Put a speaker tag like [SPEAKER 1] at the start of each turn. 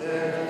[SPEAKER 1] Yeah. Uh,